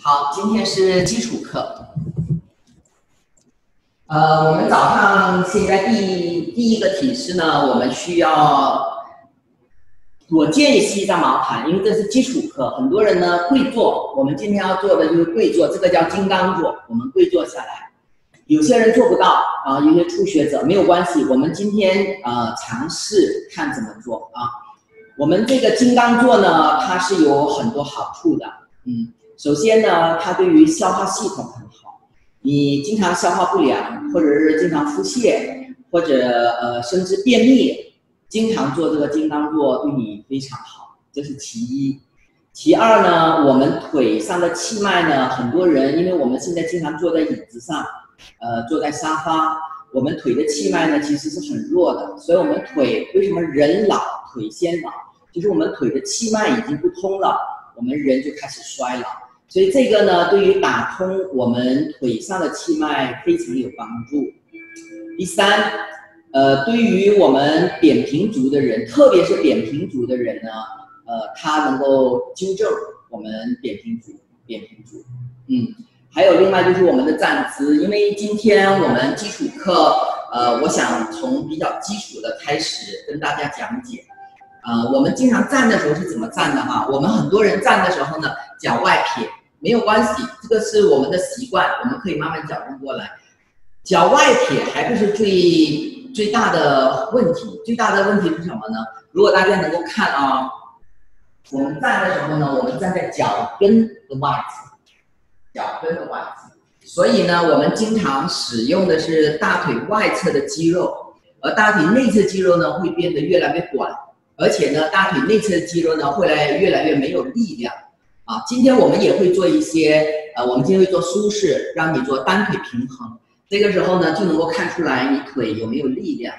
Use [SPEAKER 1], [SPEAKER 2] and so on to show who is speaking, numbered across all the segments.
[SPEAKER 1] 好，今天是基础课。呃，我们早上现在第第一个体式呢，我们需要，我建议吸一张毛毯，因为这是基础课，很多人呢跪坐。我们今天要做的就是跪坐，这个叫金刚坐，我们跪坐下来。有些人做不到啊，有些初学者没有关系，我们今天呃尝试看怎么做啊。我们这个金刚坐呢，它是有很多好处的，嗯。首先呢，它对于消化系统很好。你经常消化不良，或者是经常腹泻，或者呃甚至便秘，经常做这个金刚坐对你非常好，这是其一。其二呢，我们腿上的气脉呢，很多人因为我们现在经常坐在椅子上，呃坐在沙发，我们腿的气脉呢其实是很弱的，所以我们腿为什么人老腿先老，就是我们腿的气脉已经不通了，我们人就开始衰老。所以这个呢，对于打通我们腿上的气脉非常有帮助。第三，呃，对于我们扁平足的人，特别是扁平足的人呢，呃，它能够纠正我们扁平足、扁平足。嗯，还有另外就是我们的站姿，因为今天我们基础课，呃，我想从比较基础的开始跟大家讲解。呃，我们经常站的时候是怎么站的哈？我们很多人站的时候呢，脚外撇。没有关系，这个是我们的习惯，我们可以慢慢矫正过来。脚外撇还不是最最大的问题，最大的问题是什么呢？如果大家能够看啊，我们站的时候呢，我们站在脚跟的外侧，脚跟的外侧，所以呢，我们经常使用的是大腿外侧的肌肉，而大腿内侧肌肉呢会变得越来越短，而且呢，大腿内侧肌肉呢会来越来越没有力量。啊，今天我们也会做一些，呃，我们今天会做舒适，让你做单腿平衡。这个时候呢，就能够看出来你腿有没有力量。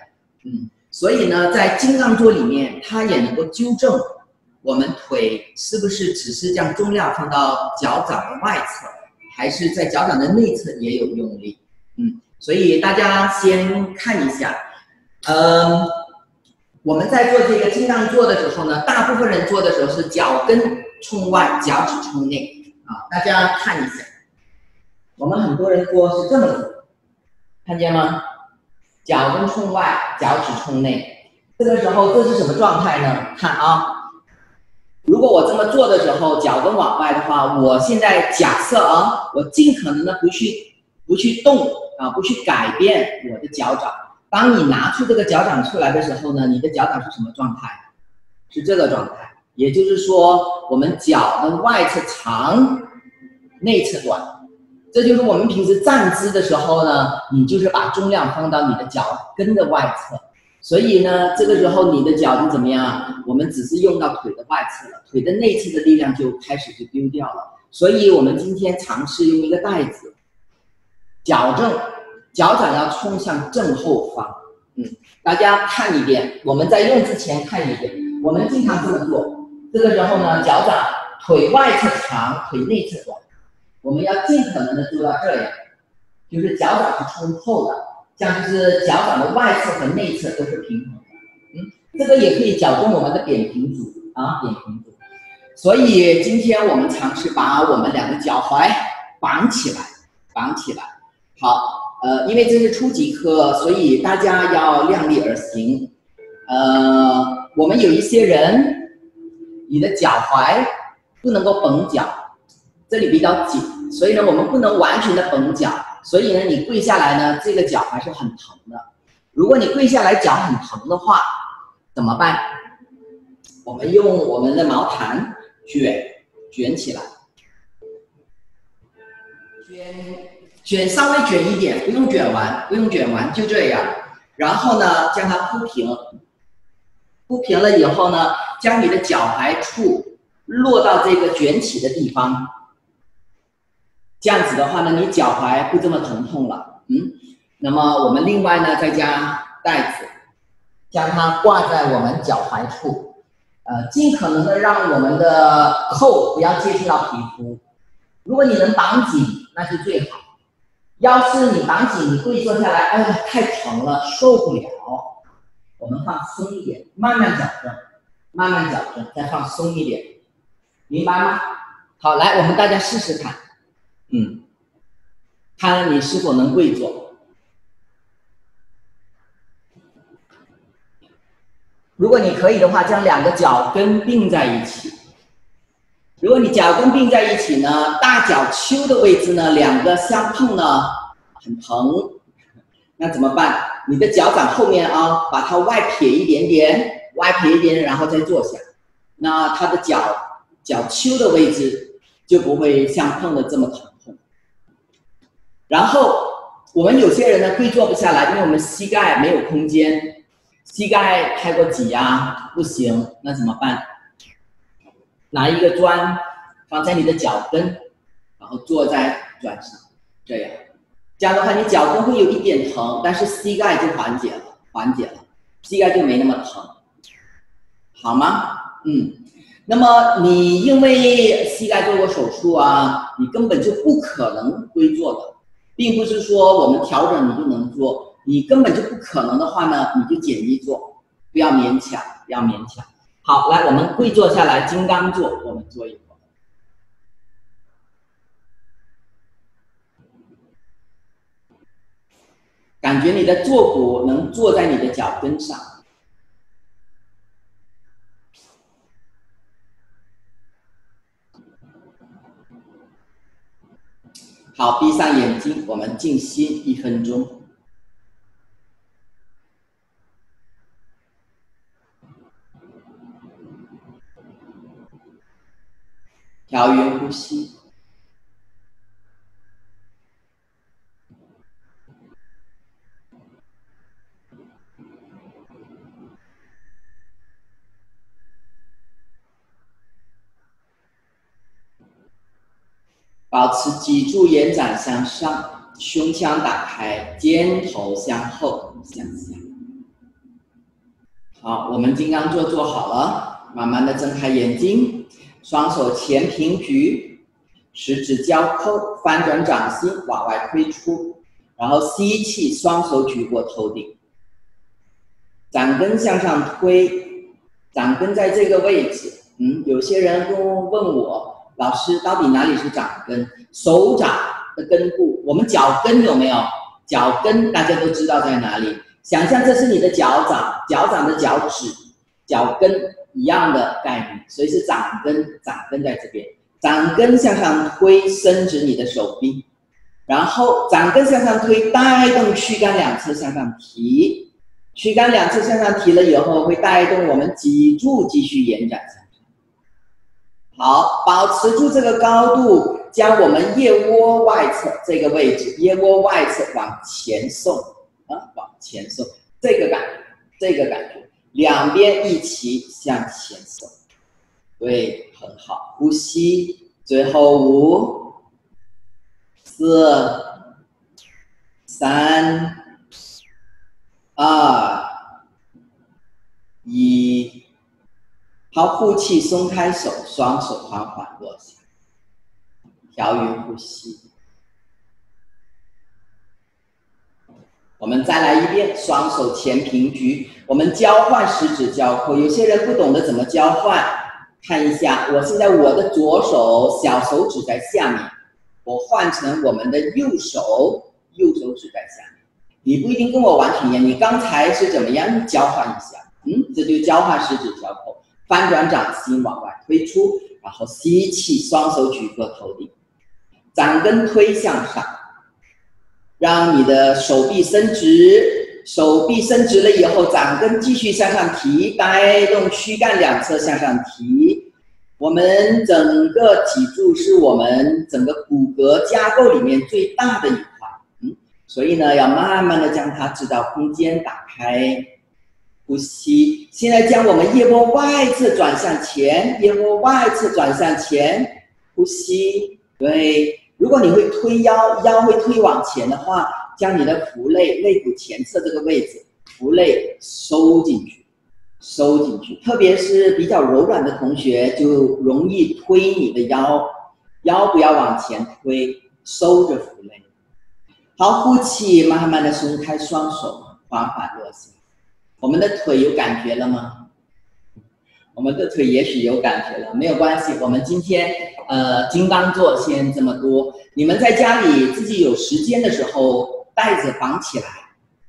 [SPEAKER 1] 嗯，所以呢，在金刚坐里面，它也能够纠正我们腿是不是只是将重量放到脚掌的外侧，还是在脚掌的内侧也有用力。嗯，所以大家先看一下，嗯，我们在做这个金刚坐的时候呢，大部分人做的时候是脚跟。冲外，脚趾冲内啊！大家看一下，我们很多人做是这么做，看见吗？脚跟冲外，脚趾冲内。这个时候这是什么状态呢？看啊，如果我这么做的时候，脚跟往外的话，我现在假设啊，我尽可能的不去不去动啊，不去改变我的脚掌。当你拿出这个脚掌出来的时候呢，你的脚掌是什么状态？是这个状态。也就是说，我们脚的外侧长，内侧短，这就是我们平时站姿的时候呢，你就是把重量放到你的脚跟的外侧，所以呢，这个时候你的脚就怎么样？我们只是用到腿的外侧了，腿的内侧的力量就开始就丢掉了。所以我们今天尝试用一个带子，矫正脚掌要冲向正后方。嗯，大家看一遍，我们在用之前看一遍，我们经常这么做。这个时候呢，脚掌腿外侧长，腿内侧短，我们要尽可能的做到这样，就是脚掌是冲后的，这样就是脚掌的外侧和内侧都是平衡的。嗯，这个也可以矫正我们的扁平足啊，扁平足。所以今天我们尝试把我们两个脚踝绑起来，绑起来。好，呃，因为这是初级课，所以大家要量力而行。呃，我们有一些人。你的脚踝不能够绷脚，这里比较紧，所以呢，我们不能完全的绷脚，所以呢，你跪下来呢，这个脚还是很疼的。如果你跪下来脚很疼的话，怎么办？我们用我们的毛毯卷卷起来，卷卷稍微卷一点，不用卷完，不用卷完，就这样。然后呢，将它铺平，铺平了以后呢。将你的脚踝处落到这个卷起的地方，这样子的话呢，你脚踝不这么疼痛了。嗯，那么我们另外呢，再加带子，将它挂在我们脚踝处，呃，尽可能的让我们的扣不要接触到皮肤。如果你能绑紧，那是最好。要是你绑紧，你跪坐下来，哎呀，太疼了，受不了。我们放松一点，慢慢矫正。慢慢矫正，再放松一点，明白吗？好，来，我们大家试试看。嗯，看你是否能跪坐。如果你可以的话，将两个脚跟并在一起。如果你脚跟并在一起呢，大脚丘的位置呢，两个相碰呢，很疼。那怎么办？你的脚掌后面啊，把它外撇一点点，外撇一点，然后再坐下。那它的脚脚丘的位置就不会像碰的这么疼痛。然后我们有些人呢，跪坐不下来，因为我们膝盖没有空间。膝盖太过挤压不行，那怎么办？拿一个砖放在你的脚跟，然后坐在砖上，这样，这样的话你脚跟会有一点疼，但是膝盖就缓解了，缓解了，膝盖就没那么疼，好吗？嗯，那么你因为膝盖做过手术啊，你根本就不可能跪坐的，并不是说我们调整你就能做。你根本就不可能的话呢，你就简易做，不要勉强，不要勉强。好，来，我们跪坐下来，金刚坐，我们坐一会感觉你的坐骨能坐在你的脚跟上。好，闭上眼睛，我们静心一分钟。调匀呼吸，保持脊柱延展向上，胸腔打开，肩头向后向下。好，我们金刚坐做好了，慢慢的睁开眼睛。双手前平举，十指交扣，翻转掌心往外推出，然后吸气，双手举过头顶，掌根向上推，掌根在这个位置。嗯，有些人跟问我，老师到底哪里是掌根？手掌的根部，我们脚跟有没有？脚跟大家都知道在哪里？想象这是你的脚掌，脚掌的脚趾，脚跟。一样的概念，所以是掌根，掌根在这边，掌根向上推，伸直你的手臂，然后掌根向上推，带动躯干两侧向上提，躯干两侧向上提了以后，会带动我们脊柱继续延展。好，保持住这个高度，将我们腋窝外侧这个位置，腋窝外侧往前送啊，往前送，这个感觉，这个感觉。两边一起向前送，对，很好。呼吸，最后五、四、三、二、一。好，呼气，松开手，双手缓缓落下，调匀呼吸。我们再来一遍，双手前平举，我们交换十指交扣。有些人不懂得怎么交换，看一下，我现在我的左手小手指在下面，我换成我们的右手，右手指在下面。你不一定跟我完全一样，你刚才是怎么样交换一下？嗯，这就交换十指交扣，翻转掌心往外推出，然后吸气，双手举过头顶，掌根推向上。让你的手臂伸直，手臂伸直了以后，掌根继续向上提，带动躯干两侧向上提。我们整个脊柱是我们整个骨骼架构里面最大的一块，嗯，所以呢，要慢慢的将它制造空间，打开，呼吸。现在将我们腋窝外侧转向前，腋窝外侧转向前，呼吸，对。如果你会推腰，腰会推往前的话，将你的腹肋、肋骨前侧这个位置，腹肋收进去，收进去。特别是比较柔软的同学，就容易推你的腰，腰不要往前推，收着腹肋。好，呼气，慢慢的松开双手，缓缓落下。我们的腿有感觉了吗？我们的腿也许有感觉了，没有关系。我们今天呃金刚坐先这么多，你们在家里自己有时间的时候带子绑起来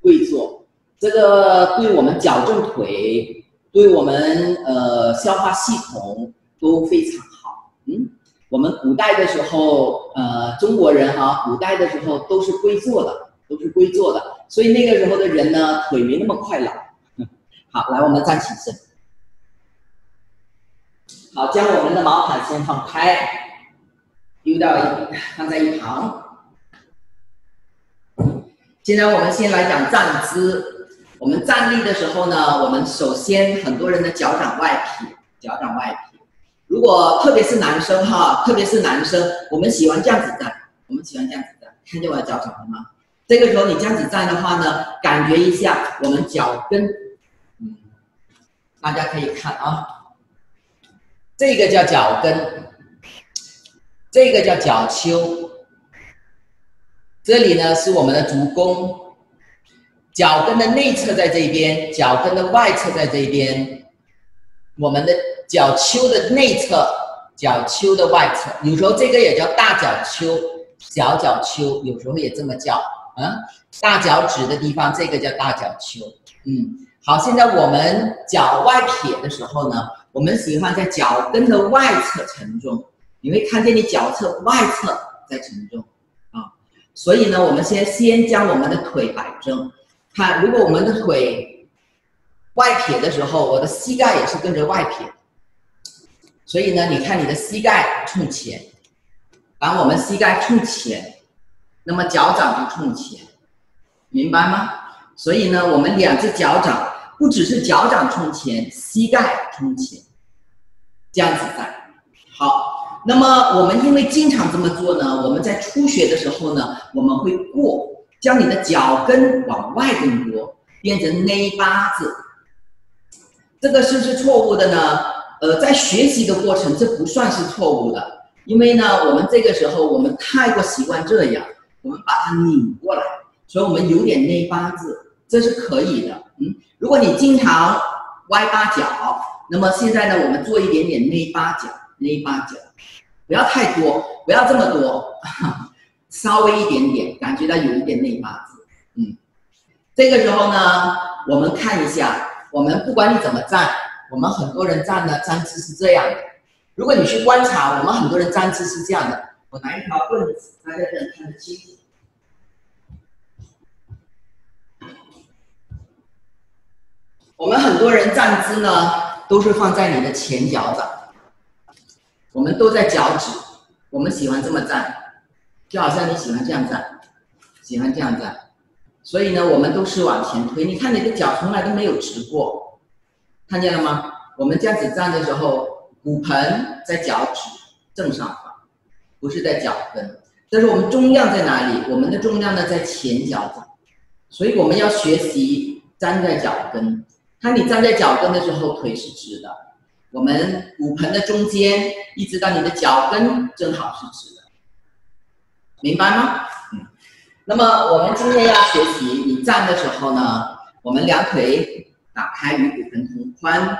[SPEAKER 1] 跪坐，这个对我们矫正腿，对我们呃消化系统都非常好。嗯，我们古代的时候，呃中国人哈，古代的时候都是跪坐的，都是跪坐的，所以那个时候的人呢，腿没那么快老。好，来，我们站起身。好，将我们的毛毯先放开，丢到一放在一旁。现在我们先来讲站姿。我们站立的时候呢，我们首先很多人的脚掌外撇，脚掌外撇。如果特别是男生哈，特别是男生，我们喜欢这样子站，我们喜欢这样子站，看见我的脚掌了吗？这个时候你这样子站的话呢，感觉一下我们脚跟。大家可以看啊，这个叫脚跟，这个叫脚丘，这里呢是我们的足弓，脚跟的内侧在这边，脚跟的外侧在这边，我们的脚丘的内侧，脚丘的外侧，有时候这个也叫大脚丘，小脚丘，有时候也这么叫啊，大脚趾的地方，这个叫大脚丘，嗯。好，现在我们脚外撇的时候呢，我们喜欢在脚跟的外侧承重，你会看见你脚侧外侧在承重啊。所以呢，我们先先将我们的腿摆正，看如果我们的腿外撇的时候，我的膝盖也是跟着外撇，所以呢，你看你的膝盖冲前，把我们膝盖冲前，那么脚掌就冲前，明白吗？所以呢，我们两只脚掌。不只是脚掌冲前，膝盖冲前，这样子站。好，那么我们因为经常这么做呢，我们在初学的时候呢，我们会过，将你的脚跟往外更多，变成内八字。这个是不是错误的呢？呃，在学习的过程，这不算是错误的，因为呢，我们这个时候我们太过习惯这样，我们把它拧过来，所以我们有点内八字，这是可以的。嗯。如果你经常歪八脚，那么现在呢，我们做一点点内八脚，内八脚，不要太多，不要这么多，稍微一点点，感觉到有一点内八字，嗯，这个时候呢，我们看一下，我们不管你怎么站，我们很多人站的，站姿是这样的。如果你去观察，我们很多人站姿是这样的，我拿一条棍子，大家能看得清楚。我们很多人站姿呢，都是放在你的前脚掌，我们都在脚趾，我们喜欢这么站，就好像你喜欢这样站，喜欢这样站，所以呢，我们都是往前推。你看你的脚从来都没有直过，看见了吗？我们这样子站的时候，骨盆在脚趾正上方，不是在脚跟。但是我们重量在哪里？我们的重量呢在前脚掌，所以我们要学习站在脚跟。当你站在脚跟的时候，腿是直的。我们骨盆的中间一直到你的脚跟正好是直的，明白吗？嗯。那么我们今天要学习，你站的时候呢，我们两腿打开与骨盆同宽，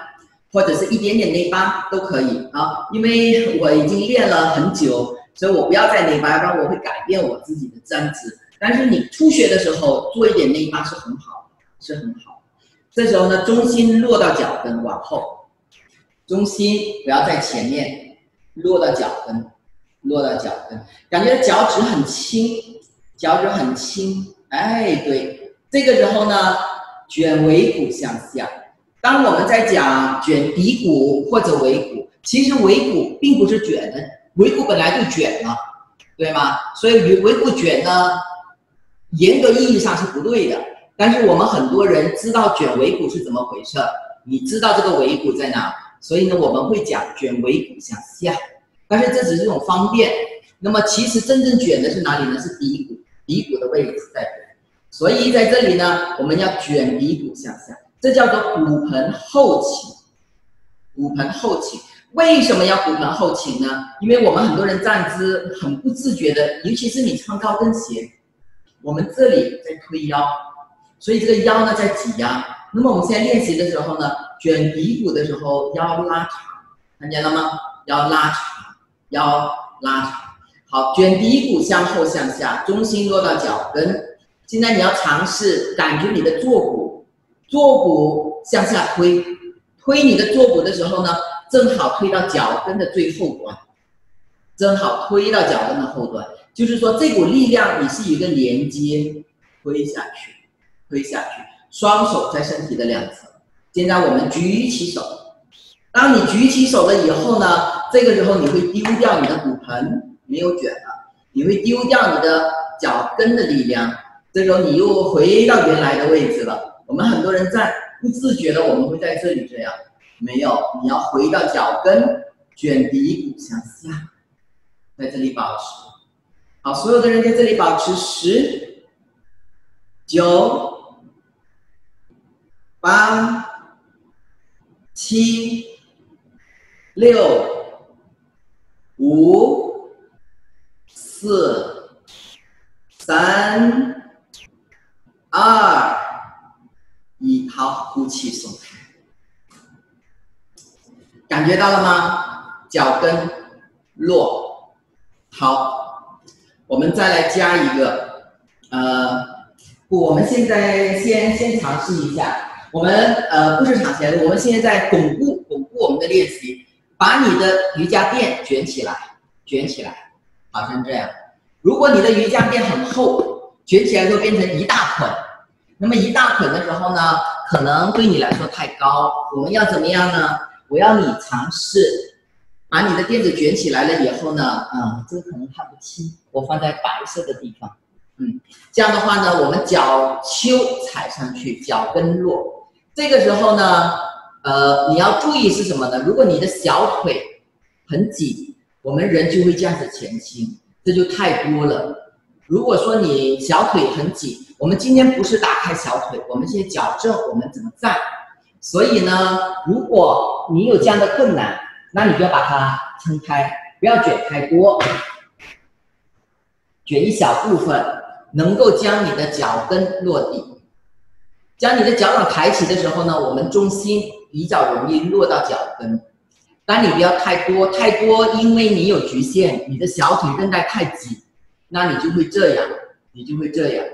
[SPEAKER 1] 或者是一点点内八都可以啊。因为我已经练了很久，所以我不要再内八，不然我会改变我自己的站姿。但是你初学的时候做一点内八是很好，是很好。这时候呢，中心落到脚跟往后，中心不要在前面，落到脚跟，落到脚跟，感觉脚趾很轻，脚趾很轻，哎，对，这个时候呢，卷尾骨向下。当我们在讲卷骶骨或者尾骨，其实尾骨并不是卷的，尾骨本来就卷了，对吗？所以尾尾骨卷呢，严格意义上是不对的。但是我们很多人知道卷尾骨是怎么回事，你知道这个尾骨在哪，所以呢，我们会讲卷尾骨向下。但是这只是一种方便。那么其实真正卷的是哪里呢？是骶骨，骶骨的位置在这。所以在这里呢，我们要卷骶骨向下，这叫做骨盆后倾。骨盆后倾为什么要骨盆后倾呢？因为我们很多人站姿很不自觉的，尤其是你穿高跟鞋，我们这里在推腰。所以这个腰呢在挤压，那么我们现在练习的时候呢，卷鼻骨的时候腰拉长，看见了吗？腰拉长，腰拉长。好，卷鼻骨向后向下，中心落到脚跟。现在你要尝试感觉你的坐骨，坐骨向下推，推你的坐骨的时候呢，正好推到脚跟的最后端，正好推到脚跟的后端。就是说，这股力量你是一个连接，推下去，推下去，双手在身体的两侧。现在我们举起手，当你举起手了以后呢，这个时候你会丢掉你的骨盆，没有卷了，你会丢掉你的脚跟的力量。这时候你又回到原来的位置了。我们很多人在不自觉的，我们会在这里这样，没有，你要回到脚跟，卷鼻骨向下，在这里保持。好，所有的人在这里保持十、九、八、七、六、五、四、三。二一，好，呼气松开，感觉到了吗？脚跟落，好，我们再来加一个，呃，我们现在先先尝试一下，我们呃不是抢钱，我们现在在巩固巩固我们的练习，把你的瑜伽垫卷起来，卷起来，好像这样。如果你的瑜伽垫很厚。卷起来就变成一大捆，那么一大捆的时候呢，可能对你来说太高。我们要怎么样呢？我要你尝试把你的垫子卷起来了以后呢，啊，这个可能看不清，我放在白色的地方，嗯，这样的话呢，我们脚丘踩上去，脚跟落。这个时候呢，呃，你要注意是什么呢？如果你的小腿很紧，我们人就会这样子前倾，这就太多了。如果说你小腿很紧，我们今天不是打开小腿，我们先矫正我们怎么站。所以呢，如果你有这样的困难，那你就要把它撑开，不要卷太多，卷一小部分，能够将你的脚跟落地，将你的脚掌抬起的时候呢，我们重心比较容易落到脚跟。但你不要太多，太多，因为你有局限，你的小腿韧带太紧。那你就会这样，你就会这样。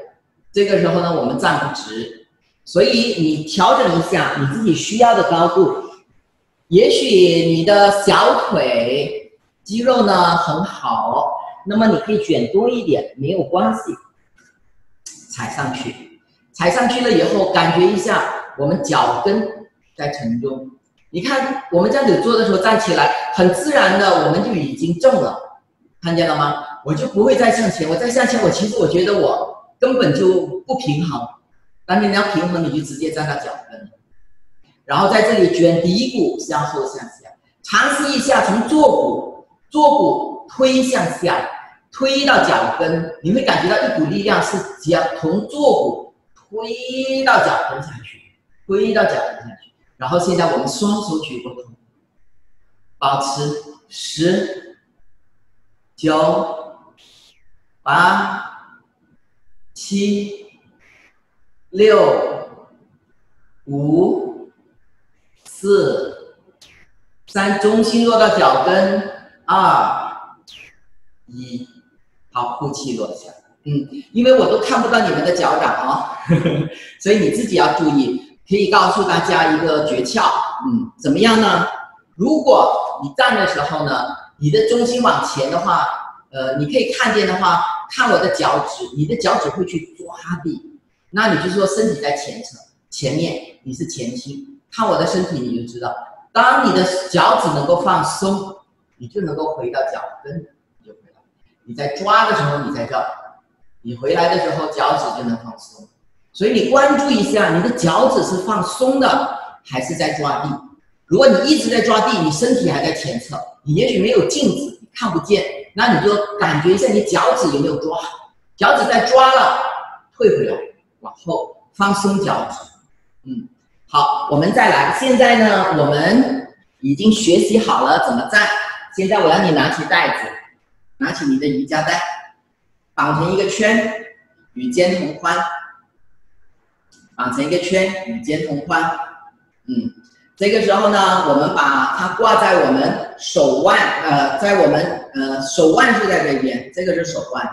[SPEAKER 1] 这个时候呢，我们站不直，所以你调整一下你自己需要的高度。也许你的小腿肌肉呢很好，那么你可以卷多一点，没有关系。踩上去，踩上去了以后，感觉一下我们脚跟在承重。你看我们这样子做的时候，站起来很自然的，我们就已经正了，看见了吗？我就不会再向前，我再向前，我其实我觉得我根本就不平衡。当你要平衡，你就直接站到脚跟，然后在这里卷骶骨向后向下，尝试一下从坐骨坐骨推向下，推到脚跟，你会感觉到一股力量是脚从坐骨推到脚跟下去，推到脚跟下去。然后现在我们双手举过头，保持十九。八、七、六、五、四、三，中心落到脚跟，二、一，好，呼气落下。嗯，因为我都看不到你们的脚掌啊，所以你自己要注意。可以告诉大家一个诀窍，嗯，怎么样呢？如果你站的时候呢，你的中心往前的话，呃，你可以看见的话。看我的脚趾，你的脚趾会去抓地，那你就说身体在前侧，前面你是前倾。看我的身体，你就知道，当你的脚趾能够放松，你就能够回到脚跟，你就回来。你在抓的时候，你在这，你回来的时候脚趾就能放松。所以你关注一下，你的脚趾是放松的，还是在抓地？如果你一直在抓地，你身体还在前侧，你也许没有镜子，你看不见。那你就感觉一下，你脚趾有没有抓？脚趾在抓了，退回来，往后放松脚趾。嗯，好，我们再来。现在呢，我们已经学习好了怎么站。现在我要你拿起袋子，拿起你的瑜伽带，绑成一个圈，与肩同宽。绑成一个圈，与肩同宽。嗯，这个时候呢，我们把它挂在我们手腕，呃，在我们呃手腕是在这边，这个是手腕。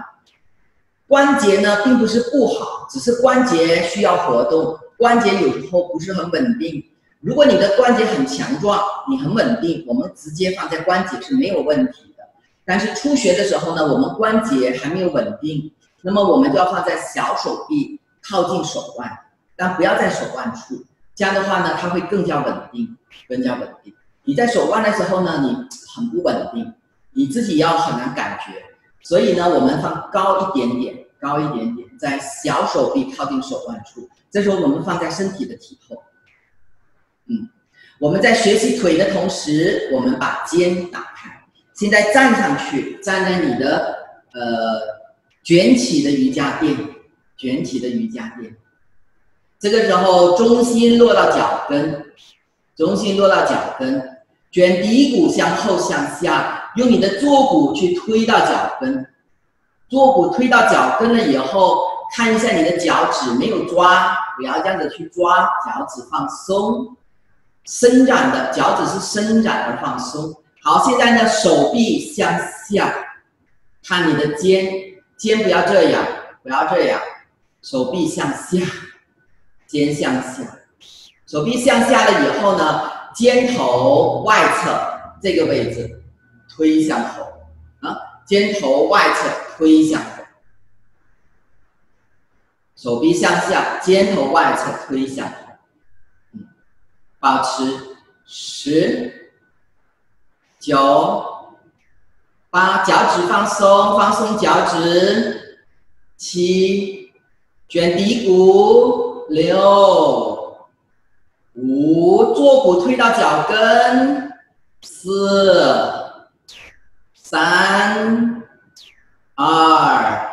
[SPEAKER 1] 关节呢，并不是不好，只是关节需要活动。关节有时候不是很稳定。如果你的关节很强壮，你很稳定，我们直接放在关节是没有问题的。但是初学的时候呢，我们关节还没有稳定，那么我们就要放在小手臂靠近手腕，但不要在手腕处。这样的话呢，它会更加稳定，更加稳定。你在手腕的时候呢，你很不稳定，你自己要很难感觉。所以呢，我们放高一点点，高一点点，在小手臂靠近手腕处。这时候我们放在身体的体后。嗯，我们在学习腿的同时，我们把肩打开。现在站上去，站在你的呃卷起的瑜伽垫，卷起的瑜伽垫。这个时候中心落到脚跟，中心落到脚跟，卷骶骨向后向下，用你的坐骨去推到脚跟。坐骨推到脚跟了以后，看一下你的脚趾没有抓，不要这样子去抓，脚趾放松。伸展的脚趾是伸展而放松。好，现在呢，手臂向下，看你的肩，肩不要这样，不要这样，手臂向下，肩向下，手臂向下了以后呢，肩头外侧这个位置推向后啊，肩头外侧推向后，手臂向下，肩头外侧推向。保持十、九、八，脚趾放松，放松脚趾。七，卷骶骨。六、五，坐骨推到脚跟。四、三、二、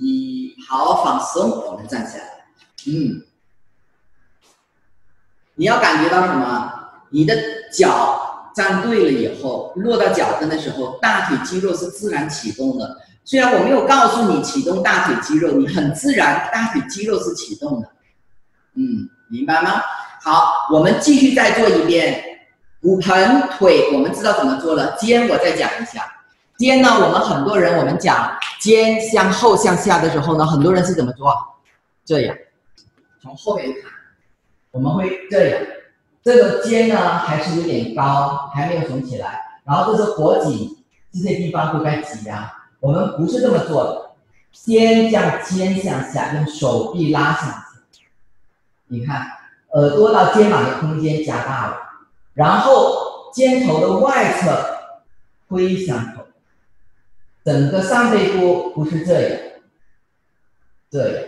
[SPEAKER 1] 一，好，放松，我们站起来。嗯。你要感觉到什么？你的脚站对了以后，落到脚跟的时候，大腿肌肉是自然启动的。虽然我没有告诉你启动大腿肌肉，你很自然，大腿肌肉是启动的。嗯，明白吗？好，我们继续再做一遍。骨盆腿我们知道怎么做了，肩我再讲一下。肩呢，我们很多人我们讲肩向后向下的时候呢，很多人是怎么做？这样，从后面看。我们会这样，这个肩呢还是有点高，还没有耸起来。然后这是脖颈，这些地方都该挤压。我们不是这么做的，先将肩向下，用手臂拉上去。你看，耳朵到肩膀的空间加大了，然后肩头的外侧推向头，整个上背部不是这样，这样，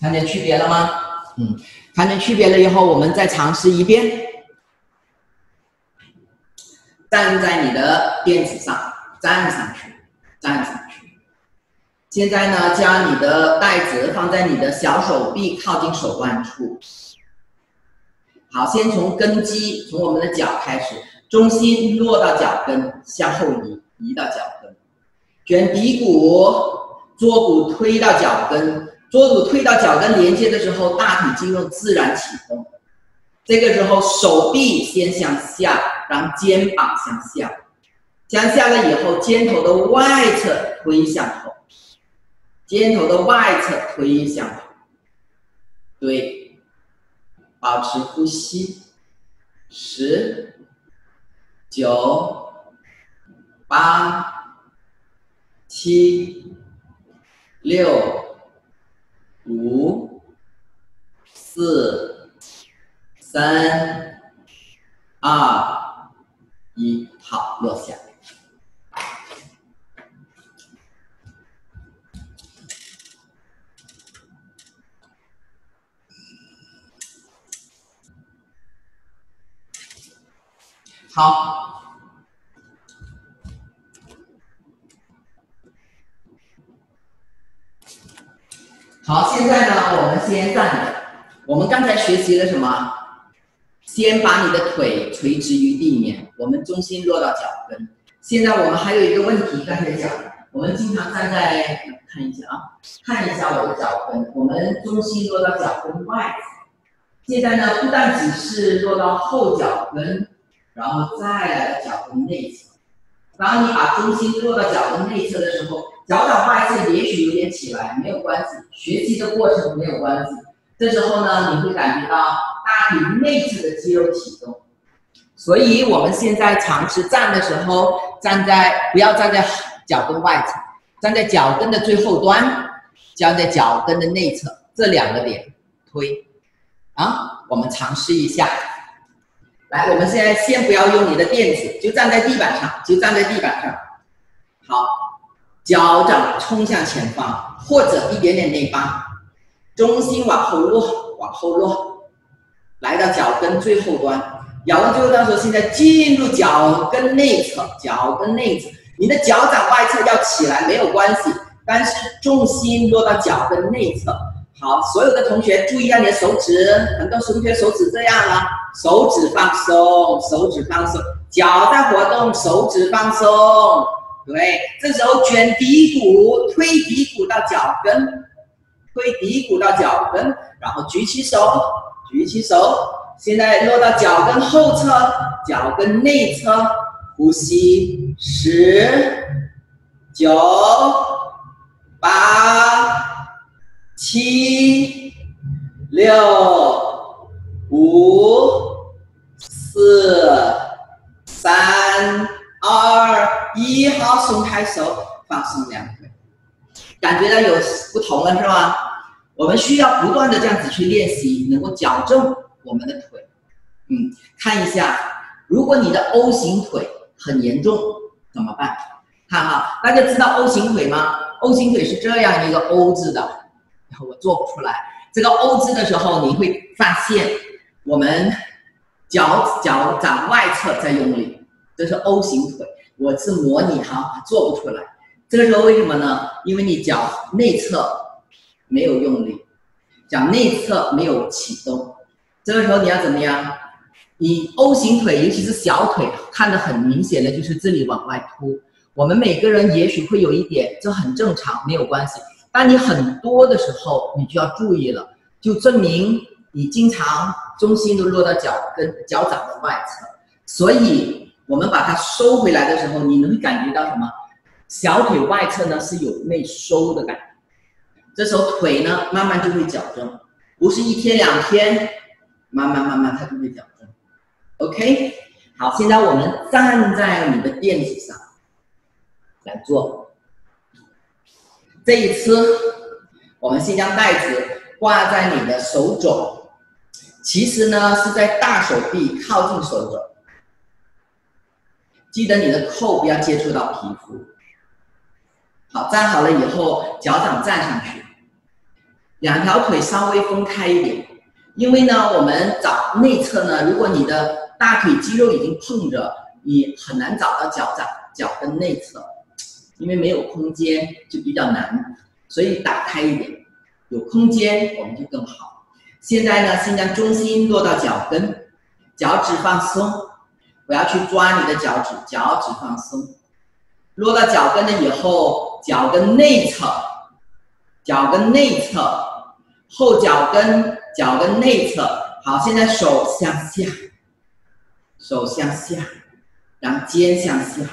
[SPEAKER 1] 看见区别了吗？嗯。看见区别了以后，我们再尝试一遍。站在你的垫子上，站上去，站上去。现在呢，将你的袋子放在你的小手臂靠近手腕处。好，先从根基，从我们的脚开始，中心落到脚跟，向后移，移到脚跟，卷骶骨，坐骨推到脚跟。桌骨推到脚跟连接的时候，大腿肌肉自然启动。这个时候，手臂先向下，让肩膀向下，向下了以后，肩头的外侧推向后，肩头的外侧推向后。对，保持呼吸。十、九、八、七、六。五、四、三、二、一，好，落下。好。好，现在呢，我们先站着。我们刚才学习了什么？先把你的腿垂直于地面，我们中心落到脚跟。现在我们还有一个问题，刚才讲，我们经常站在看一下啊，看一下我的脚跟，我们中心落到脚跟外。现在呢，不但只是落到后脚跟，然后再来到脚跟内侧。当你把中心落到脚跟内侧的时候，脚掌外侧也许有点起来，没有关系，学习的过程没有关系。这时候呢，你会感觉到大腿内侧的肌肉启动。所以我们现在尝试站的时候，站在不要站在。脚跟外侧，站在脚跟的最后端，站在脚跟的内侧，这两个点推，啊，我们尝试一下。来，我们现在先不要用你的垫子，就站在地板上，就站在地板上。好，脚掌冲向前方，或者一点点内八，中心往后落，往后落，来到脚跟最后端，咬到最后端时候，现在进入脚跟内侧，脚跟内侧。你的脚掌外侧要起来没有关系，但是重心落到脚跟内侧。好，所有的同学注意一下你的手指，很多同学手指这样啊，手指放松，手指放松，脚在活动，手指放松。对，这时候卷骶骨，推骶骨到脚跟，推骶骨到脚跟，然后举起手，举起手，现在落到脚跟后侧，脚跟内侧。呼吸，十、九、八、七、六、五、四、三、二、一，好，松开手，放松两腿，感觉到有不同了是吧？我们需要不断的这样子去练习，能够矫正我们的腿。嗯，看一下，如果你的 O 型腿。很严重怎么办？看哈，大家知道 O 型腿吗？O 型腿是这样一个 O 字的，我做不出来。这个 O 字的时候，你会发现我们脚脚掌外侧在用力，这是 O 型腿。我是模拟哈，做不出来。这个时候为什么呢？因为你脚内侧没有用力，脚内侧没有启动。这个时候你要怎么样？你 O 型腿，尤其是小腿，看得很明显的就是这里往外凸。我们每个人也许会有一点，这很正常，没有关系。当你很多的时候，你就要注意了，就证明你经常中心都落到脚跟、脚掌的外侧。所以，我们把它收回来的时候，你能感觉到什么？小腿外侧呢是有内收的感觉。这时候腿呢，慢慢就会矫正，不是一天两天，慢慢慢慢它就会矫正。OK，好，现在我们站在你的垫子上来做。这一次，我们先将袋子挂在你的手肘，其实呢是在大手臂靠近手肘。记得你的扣不要接触到皮肤。好，站好了以后，脚掌站上去，两条腿稍微分开一点，因为呢，我们找内侧呢，如果你的大腿肌肉已经碰着，你很难找到脚掌、脚跟内侧，因为没有空间就比较难，所以打开一点，有空间我们就更好。现在呢，先将中心落到脚跟，脚趾放松，不要去抓你的脚趾，脚趾放松。落到脚跟了以后，脚跟内侧，脚跟内侧，后脚跟，脚跟内侧。好，现在手向下。手向下，然后肩向下，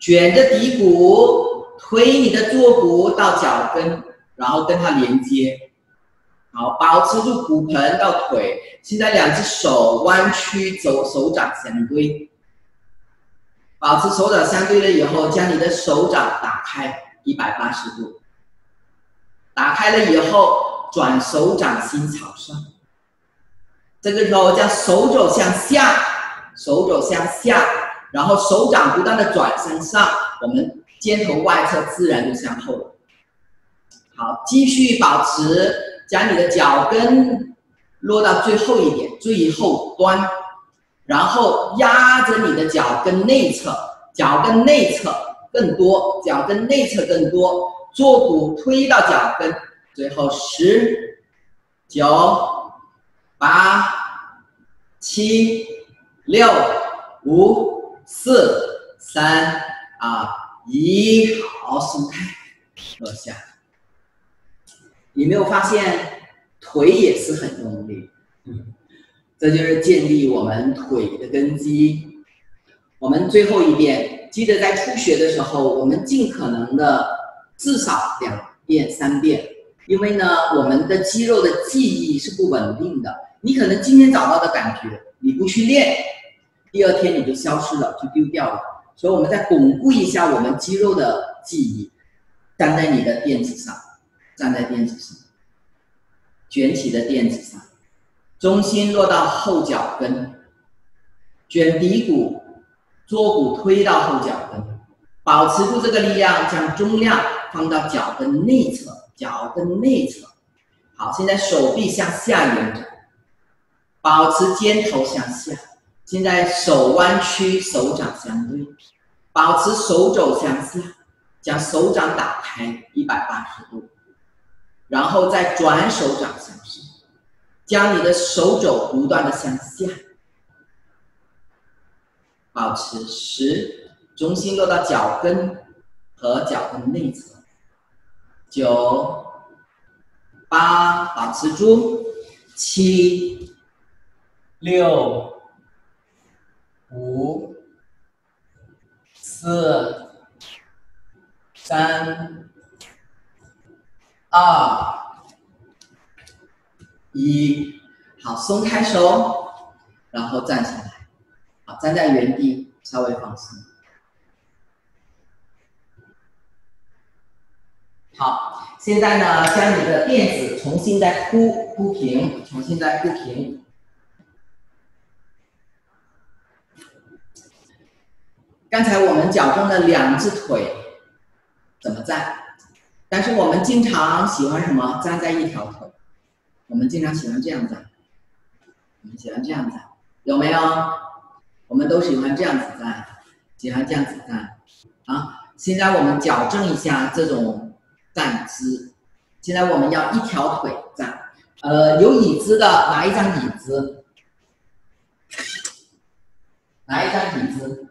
[SPEAKER 1] 卷着骶骨，推你的坐骨到脚跟，然后跟它连接。好，保持住骨盆到腿。现在两只手弯曲，走手掌相对。保持手掌相对了以后，将你的手掌打开一百八十度。打开了以后，转手掌心朝上。这个时候将手肘向下。手肘向下，然后手掌不断的转身上，我们肩头外侧自然就向后了。好，继续保持，将你的脚跟落到最后一点，最后端，然后压着你的脚跟内侧，脚跟内侧更多，脚跟内侧更多，坐骨推到脚跟，最后十、九、八、七。六五四三二一，好，松开，落下。有没有发现腿也是很用力？嗯这就是建立我们腿的根基。我们最后一遍，记得在初学的时候，我们尽可能的至少两遍、三遍，因为呢，我们的肌肉的记忆是不稳定的。你可能今天找到的感觉，你不去练，第二天你就消失了，就丢掉了。所以我们再巩固一下我们肌肉的记忆，站在你的垫子上，站在垫子上，卷起的垫子上，中心落到后脚跟，卷骶骨，坐骨推到后脚跟，保持住这个力量，将重量放到脚跟内侧，脚跟内侧。好，现在手臂向下延展，保持肩头向下。现在手弯曲，手掌相对，保持手肘向下，将手掌打开一百八十度，然后再转手掌向上，将你的手肘不断的向下，保持十，中心落到脚跟和脚跟内侧，九，八，保持住，七，六。五、四、三、二、一，好，松开手，然后站起来，好，站在原地，稍微放松。好，现在呢，将你的垫子重新再铺铺平，重新再铺平。刚才我们矫正了两只腿怎么站，但是我们经常喜欢什么？站在一条腿。我们经常喜欢这样站，我们喜欢这样站，有没有？我们都喜欢这样子站，喜欢这样子站。啊，现在我们矫正一下这种站姿。现在我们要一条腿站。呃，有椅子的拿一张椅子，拿一张椅子。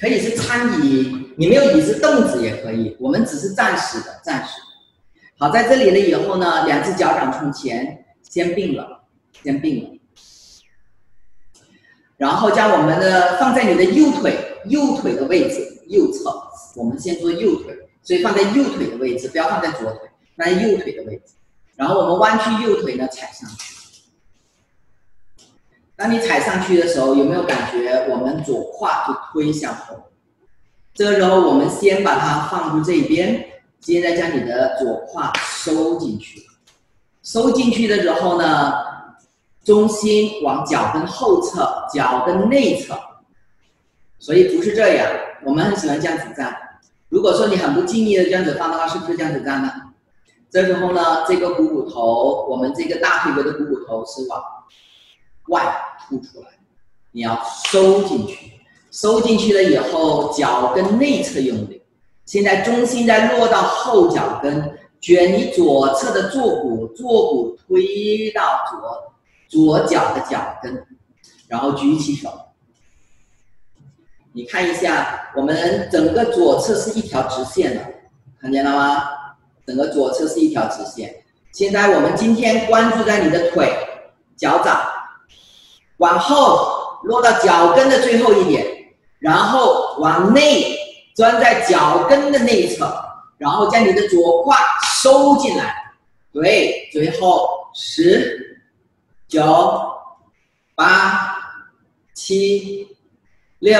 [SPEAKER 1] 可以是餐椅，你没有椅子凳子也可以，我们只是暂时的，暂时的。好，在这里了以后呢，两只脚掌冲前，先并了，先并了，然后将我们的放在你的右腿，右腿的位置，右侧，我们先做右腿，所以放在右腿的位置，不要放在左腿，放在右腿的位置，然后我们弯曲右腿呢，踩上去。当你踩上去的时候，有没有感觉我们左胯就推向后？这个时候，我们先把它放入这一边，接着将你的左胯收进去。收进去的时候呢，中心往脚跟后侧、脚跟内侧。所以不是这样，我们很喜欢这样子站。如果说你很不经意的这样子放的话，是不是这样子站呢？这时候呢，这个股骨头，我们这个大腿骨的股骨头是往。外吐出来，你要收进去，收进去了以后，脚跟内侧用力。现在中心再落到后脚跟，卷你左侧的坐骨，坐骨推到左左脚的脚跟，然后举起手。你看一下，我们整个左侧是一条直线的，看见了吗？整个左侧是一条直线。现在我们今天关注在你的腿、脚掌。往后落到脚跟的最后一点，然后往内钻在脚跟的内侧，然后将你的左胯收进来。对，最后十、九、八、七、六、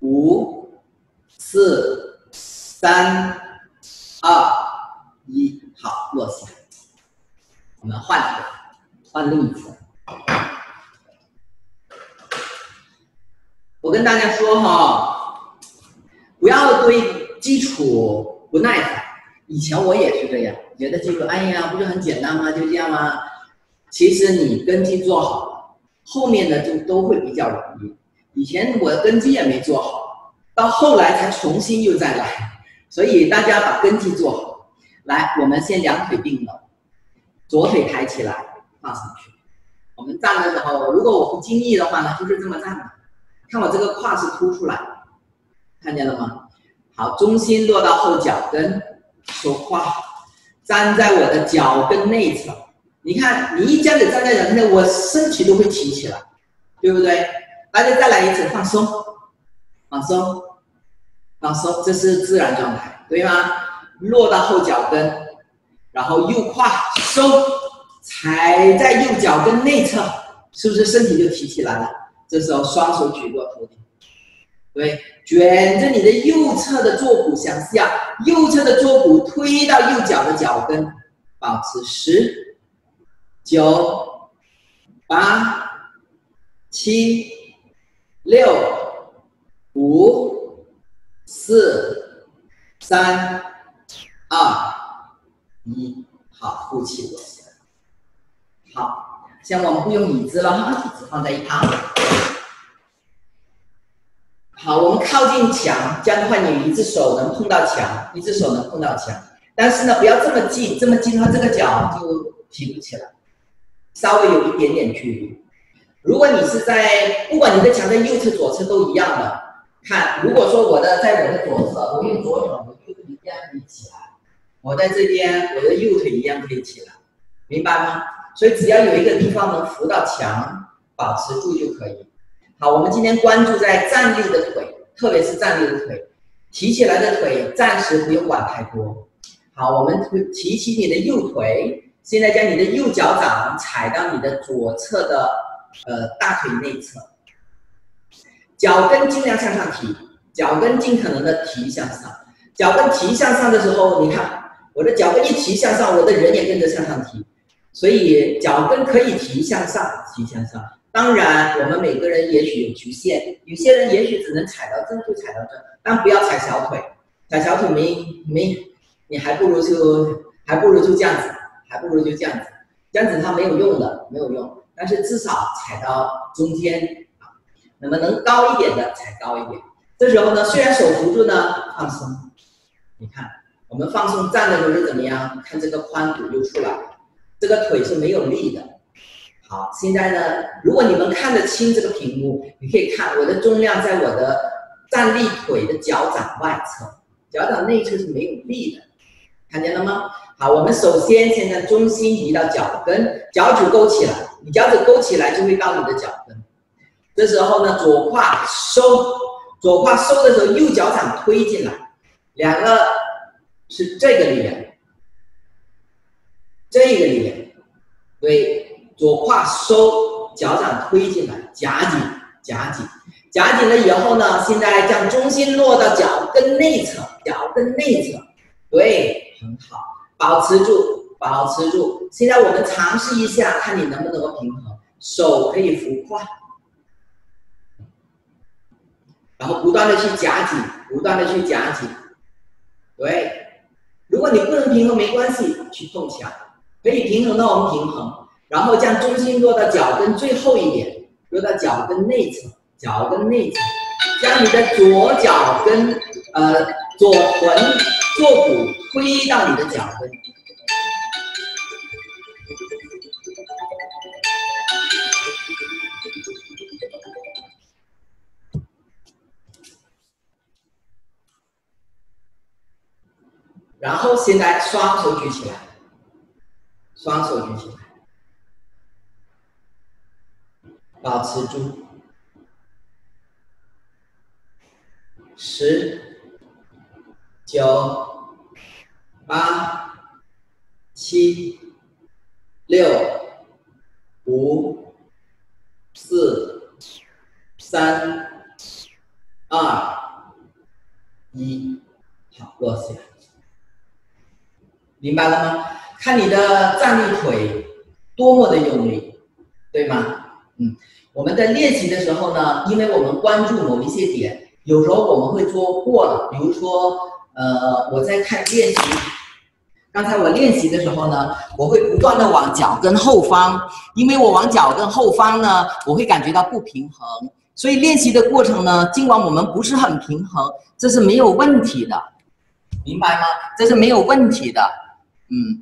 [SPEAKER 1] 五、四、三、二、一，好，落下。我们换一个，换另一侧。我跟大家说哈，不要对基础不耐烦。以前我也是这样，觉得基础，哎呀，不是很简单吗？就这样吗？其实你根基做好了，后面的就都会比较容易。以前我的根基也没做好，到后来才重新又再来。所以大家把根基做好。来，我们先两腿并拢，左腿抬起来放上去。我们站的时候，如果我不经意的话呢，就是这么站的。看我这个胯是凸出来，看见了吗？好，中心落到后脚跟，手胯站在我的脚跟内侧。你看，你一这样子站在脚跟内，我身体都会提起来，对不对？大家再来一次，放松，放松，放松，这是自然状态，对吗？落到后脚跟，然后右胯收，踩在右脚跟内侧，是不是身体就提起来了？这时候双手举过头顶。对，卷着你的右侧的坐骨向下，右侧的坐骨推到右脚的脚跟，保持十、九、八、七、六、五、四、三、二、一，好，呼气落下。好，像我们不用椅子了哈，椅子放在一旁。好，我们靠近墙，这样的话，你一只手能碰到墙，一只手能碰到墙。但是呢，不要这么近，这么近的话，这个脚就提不起来，稍微有一点点距离。如果你是在，不管你的墙在右侧、左侧都一样的。看，如果说我的在我的左侧，我用左手，我右腿一样可以起来；我在这边，我的右腿一样可以起来，明白吗？所以只要有一个地方能扶到墙，保持住就可以。好，我们今天关注在站立的腿，特别是站立的腿，提起来的腿暂时不用管太多。好，我们提起你的右腿，现在将你的右脚掌踩到你的左侧的呃大腿内侧，脚跟尽量向上提，脚跟尽可能的提向上。脚跟提向上的时候，你看我的脚跟一提向上，我的人也跟着向上提，所以脚跟可以提向上，提向上。当然，我们每个人也许有局限，有些人也许只能踩到这就踩到这，但不要踩小腿，踩小腿没没，你还不如就还不如就这样子，还不如就这样子，这样子它没有用的，没有用。但是至少踩到中间啊，那么能高一点的踩高一点。这时候呢，虽然手扶住呢，放松，你看我们放松站的时候是怎么样？看这个髋骨就出来，这个腿是没有力的。好，现在呢，如果你们看得清这个屏幕，你可以看我的重量在我的站立腿的脚掌外侧，脚掌内侧是没有力的，看见了吗？好，我们首先现在中心移到脚跟，脚趾勾起来，你脚趾勾起来就会到你的脚跟。这时候呢，左胯收，左胯收的时候，右脚掌推进来，两个是这个力量，这个力量，对。左胯收，脚掌推进来，夹紧，夹紧，夹紧了以后呢，现在将中心落到脚跟内侧，脚跟内侧，对，很好，保持住，保持住。现在我们尝试一下，看你能不能够平衡，手可以扶胯，然后不断的去夹紧，不断的去夹紧，对。如果你不能平衡没关系，去碰墙，可以平衡的我们平衡。然后将中心落到脚跟最后一点，落到脚跟内侧，脚跟内侧，将你的左脚跟，呃，左臀坐骨推到你的脚跟，然后现在双手举起来，双手举起来。保持住，十、九、八、七、六、五、四、三、二、一，好，落下。明白了吗？看你的站立腿多么的用力，对吗？嗯，我们在练习的时候呢，因为我们关注某一些点，有时候我们会做过了。比如说，呃，我在看练习，刚才我练习的时候呢，我会不断的往脚跟后方，因为我往脚跟后方呢，我会感觉到不平衡。所以练习的过程呢，尽管我们不是很平衡，这是没有问题的，明白吗？这是没有问题的，嗯，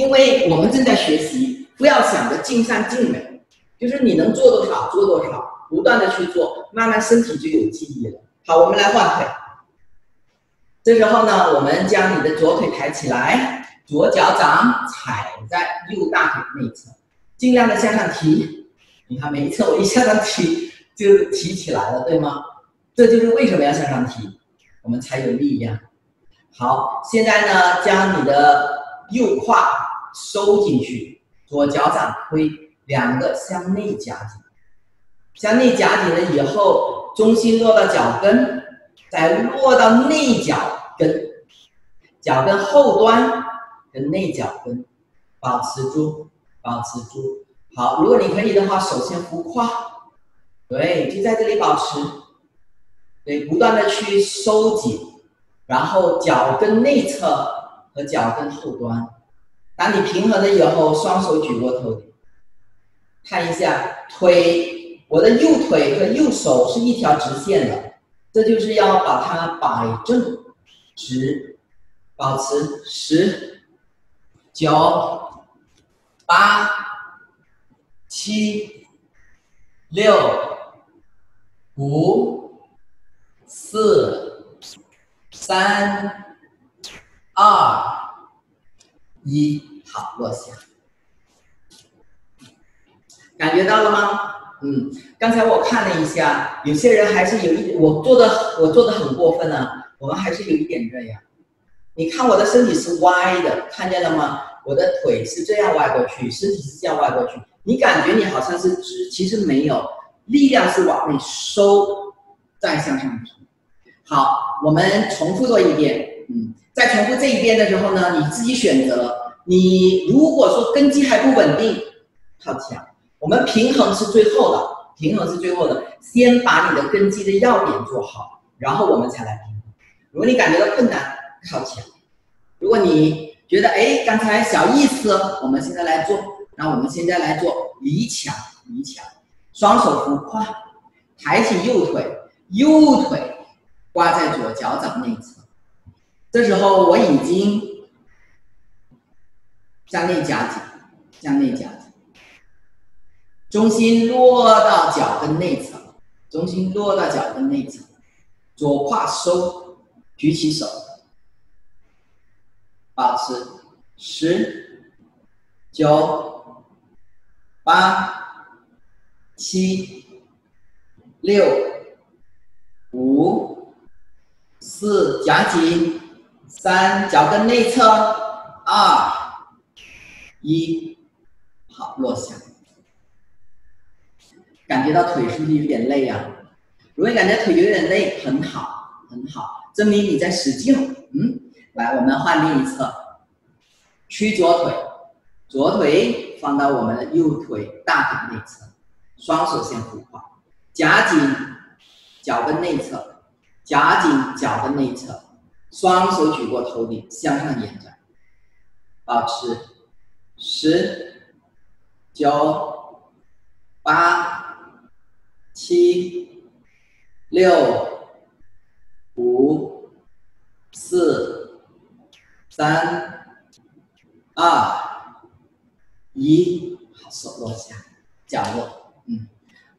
[SPEAKER 1] 因为我们正在学习。不要想着尽善尽美，就是你能做多少做多少，不断的去做，慢慢身体就有记忆了。好，我们来换腿。这时候呢，我们将你的左腿抬起来，左脚掌踩在右大腿内侧，尽量的向上提。你看，每一次我一向上提，就提起来了，对吗？这就是为什么要向上提，我们才有力量。好，现在呢，将你的右胯收进去，左脚掌推，两个向内夹紧，向内夹紧了以后，中心落到脚跟。再落到内脚跟，脚跟后端跟内脚跟，保持住，保持住。好，如果你可以的话，首先扶胯，对，就在这里保持，对，不断的去收紧，然后脚跟内侧和脚跟后端。当你平衡了以后，双手举过头顶，看一下腿，我的右腿和右手是一条直线的。这就是要把它摆正，直，保持十、九、八、七、六、五、四、三、二、一，好，落下。感觉到了吗？嗯，刚才我看了一下，有些人还是有一点，我做的我做的很过分啊，我们还是有一点这样。你看我的身体是歪的，看见了吗？我的腿是这样歪过去，身体是这样歪过去。你感觉你好像是直，其实没有，力量是往内收，再向上提。好，我们重复做一遍。嗯，在重复这一遍的时候呢，你自己选择。你如果说根基还不稳定，靠墙。我们平衡是最后的，平衡是最后的。先把你的根基的要点做好，然后我们才来平衡。如果你感觉到困难，靠墙。如果你觉得哎，刚才小意思，我们现在来做。那我们现在来做离墙，离墙。双手扶胯，抬起右腿，右腿挂在左脚掌内侧。这时候我已经向内夹紧，向内夹紧。中心落到脚跟内侧，中心落到脚跟内侧，左胯收，举起手，保持十、九、八、七、六、五、四，夹紧，三，脚跟内侧，二、一，好，落下。感觉到腿是不是有点累啊？如果你感觉腿有点累，很好，很好，证明你在使劲。嗯，来，我们换另一侧，屈左腿，左腿放到我们的右腿大腿内侧，双手先扶胯，夹紧脚跟内侧，夹紧脚跟内侧，双手举过头顶，向上延展，保持十、九、八。七、六、五、四、三、二、一，好，手落下，脚落，嗯，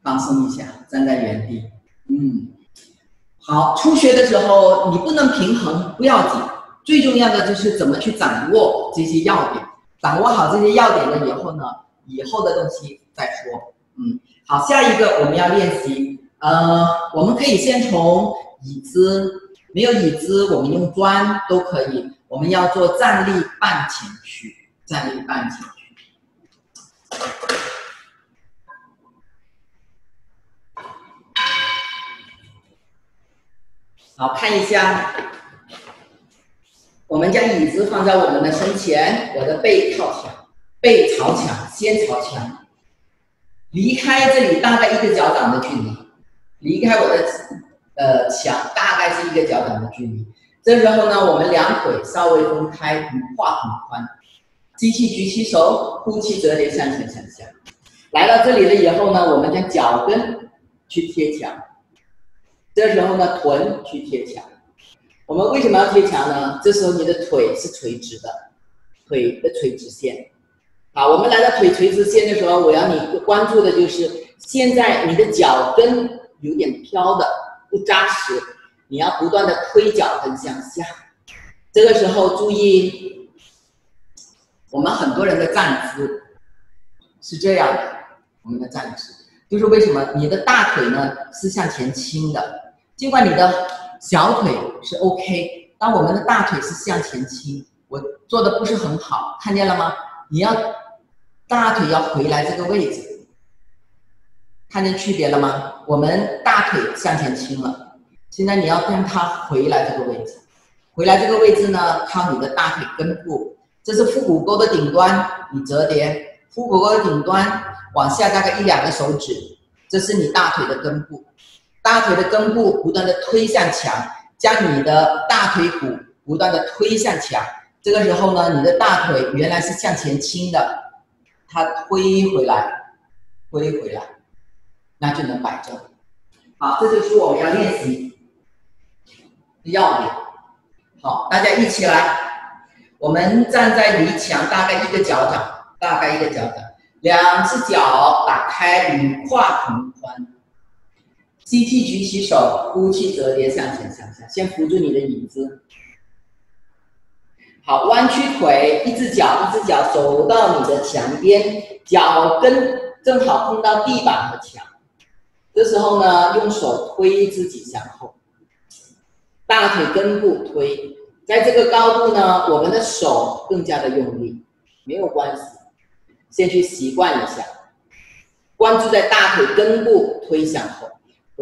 [SPEAKER 1] 放松一下，站在原地，嗯，好。初学的时候你不能平衡不要紧，最重要的就是怎么去掌握这些要点，掌握好这些要点了以后呢，以后的东西再说，嗯。好，下一个我们要练习，呃，我们可以先从椅子，没有椅子，我们用砖都可以。我们要做站立半前屈，站立半前屈。好看一下，我们将椅子放在我们的身前，我的背靠墙，背朝墙，先朝墙。离开这里大概一个脚掌的距离，离开我的呃墙大概是一个脚掌的距离。这时候呢，我们两腿稍微分开，胯很宽，吸气举起手，呼气折叠向前向下。来到这里了以后呢，我们将脚跟去贴墙，这时候呢，臀去贴墙。我们为什么要贴墙呢？这时候你的腿是垂直的，腿的垂直线。好，我们来到腿垂直线的时候，我要你关注的就是现在你的脚跟有点飘的，不扎实，你要不断的推脚跟向下。这个时候注意，我们很多人的站姿是这样的，我们的站姿就是为什么你的大腿呢是向前倾的，尽管你的小腿是 OK，但我们的大腿是向前倾，我做的不是很好，看见了吗？你要大腿要回来这个位置。看见区别了吗？我们大腿向前倾了，现在你要跟它回来这个位置，回来这个位置呢，靠你的大腿根部，这是腹股沟的顶端，你折叠，腹股沟的顶端往下大概一两个手指，这是你大腿的根部，大腿的根部不断的推向墙，将你的大腿骨不断的推向墙，这个时候呢，你的大腿原来是向前倾的，它推回来，推回来。那就能摆正。好，这就是我们要练习的要点。好，大家一起来，我们站在离墙大概一个脚掌，大概一个脚掌，两只脚打开，与胯同宽，吸气举起手，呼气折叠向前向下，先扶住你的椅子。好，弯曲腿，一只脚一只脚走到你的墙边，脚跟正好碰到地板和墙。这时候呢，用手推自己向后，大腿根部推，在这个高度呢，我们的手更加的用力，没有关系，先去习惯一下，关注在大腿根部推向后，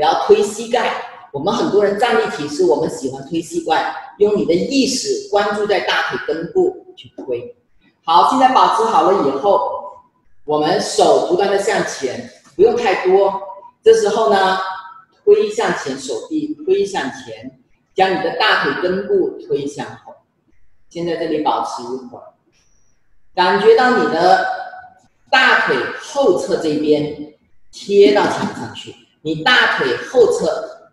[SPEAKER 1] 不要推膝盖。我们很多人站立体式，我们喜欢推膝盖，用你的意识关注在大腿根部去推。好，现在保持好了以后，我们手不断的向前，不用太多。这时候呢，推向前，手臂推向前，将你的大腿根部推向后。先在这里保持一会儿，感觉到你的大腿后侧这边贴到墙上去，你大腿后侧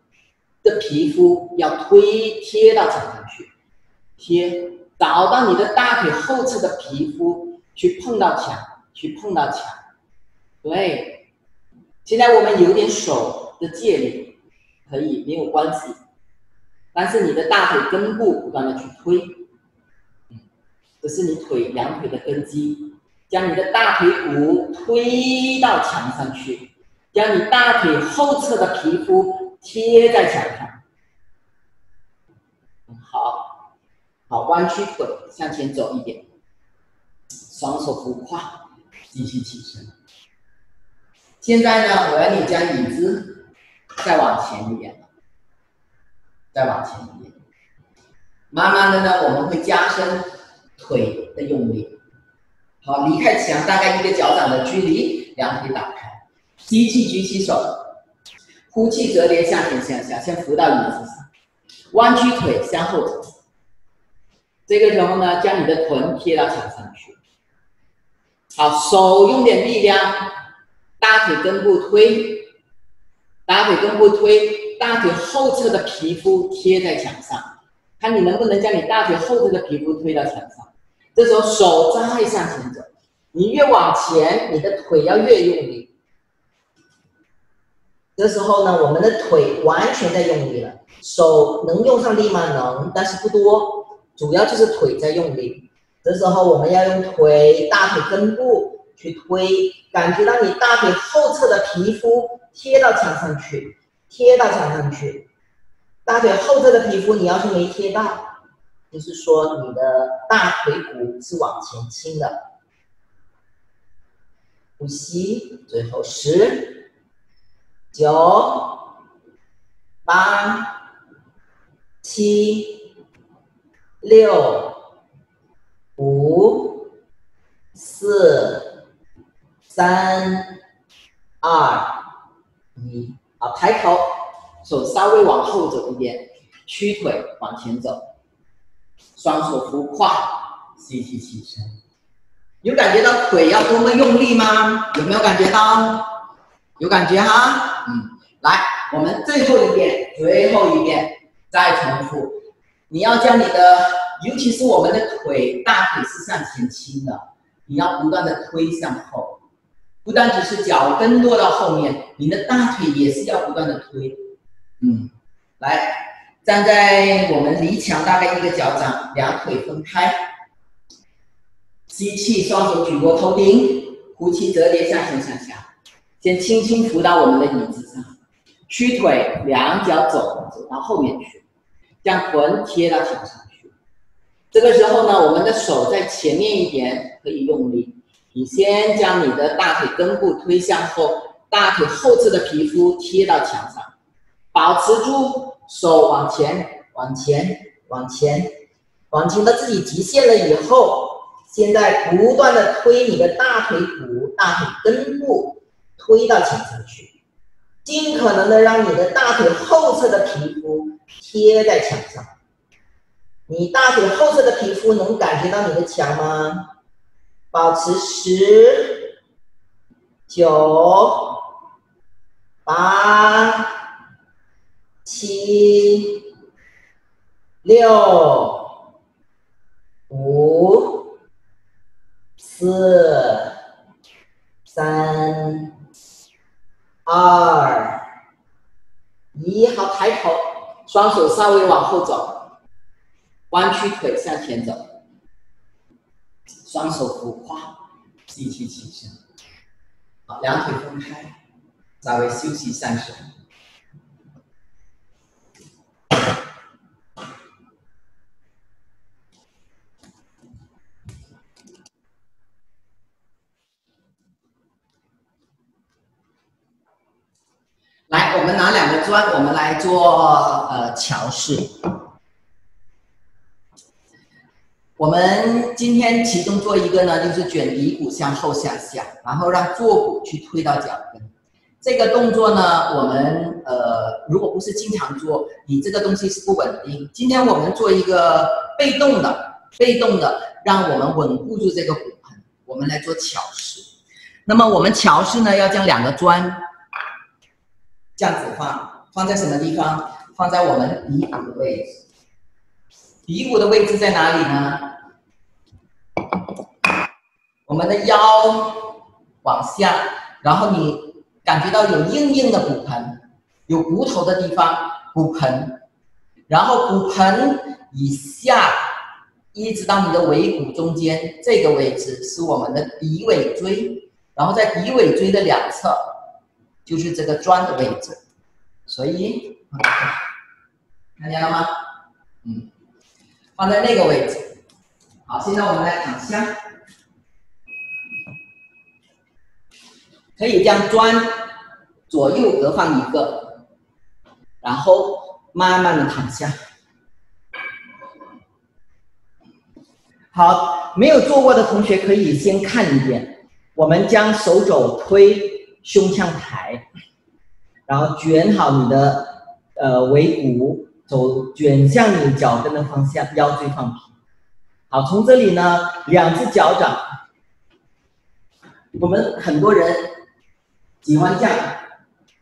[SPEAKER 1] 的皮肤要推贴到墙上去，贴，找到你的大腿后侧的皮肤去碰到墙，去碰到墙，对。现在我们有点手的借力，可以没有关系，但是你的大腿根部不断的去推，这是你腿两腿的根基，将你的大腿骨推到墙上去，将你大腿后侧的皮肤贴在墙上，好，好，弯曲腿向前走一点，双手扶胯，继续起身。现在呢，我要你将椅子再往前一点，再往前一点。慢慢的呢，我们会加深腿的用力。好，离开墙大概一个脚掌的距离，两腿打开，吸气举起手，呼气折叠向前向下，先扶到椅子上，弯曲腿向后。这个时候呢，将你的臀贴到墙上去。好，手用点力量。大腿根部推，大腿根部推，大腿后侧的皮肤贴在墙上，看你能不能将你大腿后侧的皮肤推到墙上。这时候手再向前走，你越往前，你的腿要越用力。这时候呢，我们的腿完全在用力了，手能用上力吗？能，但是不多，主要就是腿在用力。这时候我们要用腿，大腿根部。去推，感觉到你大腿后侧的皮肤贴到墙上去，贴到墙上去。大腿后侧的皮肤，你要是没贴到，就是说你的大腿骨是往前倾的。呼吸，最后十、九、八、七、六、五、四。三、二、一，好，抬头，手稍微往后走一点，屈腿往前走，双手扶胯，吸气起身。有感觉到腿要多么用力吗？有没有感觉到？有感觉哈？嗯，来，我们最后一遍，最后一遍，再重复。你要将你的，尤其是我们的腿，大腿是向前倾的，你要不断的推向后。不但只是脚跟落到后面，你的大腿也是要不断的推，嗯，来，站在我们离墙大概一个脚掌，两腿分开，吸气，双手举过头顶，呼气，折叠向前向下，先轻轻扶到我们的椅子上，屈腿，两脚走走到后面去，将臀贴到墙上去。这个时候呢，我们的手在前面一点，可以用力。你先将你的大腿根部推向后，大腿后侧的皮肤贴到墙上，保持住，手往前，往前，往前，往前到自己极限了以后，现在不断的推你的大腿骨、大腿根部推到墙上去，尽可能的让你的大腿后侧的皮肤贴在墙上。你大腿后侧的皮肤能感觉到你的墙吗？保持十、九、八、七、六、五、四、三、二、一。好，抬头，双手稍微往后走，弯曲腿向前走。双手扶胯，吸气起身，好，两腿分开，稍微休息三十秒。来，我们拿两个砖，我们来做呃桥式。我们今天其中做一个呢，就是卷骶骨向后向下，然后让坐骨去推到脚跟。这个动作呢，我们呃，如果不是经常做，你这个东西是不稳定。今天我们做一个被动的，被动的，让我们稳固住这个骨盆。我们来做桥式。那么我们桥式呢，要将两个砖这样子放，放在什么地方？放在我们骶骨的位置。骶骨的位置在哪里呢？我们的腰往下，然后你感觉到有硬硬的骨盆，有骨头的地方，骨盆，然后骨盆以下一直到你的尾骨中间这个位置是我们的骶尾椎，然后在骶尾椎的两侧就是这个砖的位置，所以看见了吗？嗯。放在那个位置。好，现在我们来躺下，可以将砖左右各放一个，然后慢慢的躺下。好，没有做过的同学可以先看一遍。我们将手肘推，胸腔抬，然后卷好你的呃尾骨。走卷向你脚跟的方向，腰椎放平。好，从这里呢，两只脚掌，我们很多人喜欢这样，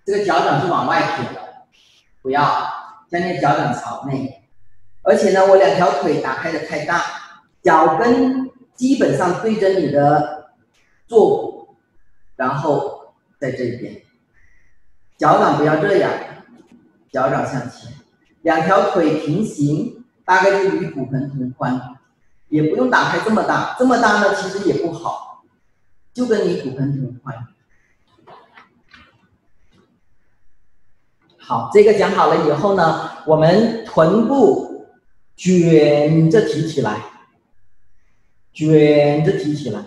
[SPEAKER 1] 这个脚掌是往外撇的，不要将你的脚掌朝内。而且呢，我两条腿打开的太大，脚跟基本上对着你的坐骨，然后在这一边，脚掌不要这样，脚掌向前。两条腿平行，大概就与骨盆同宽，也不用打开这么大，这么大呢其实也不好，就跟你骨盆同宽。好，这个讲好了以后呢，我们臀部卷着提起来，卷着提起来，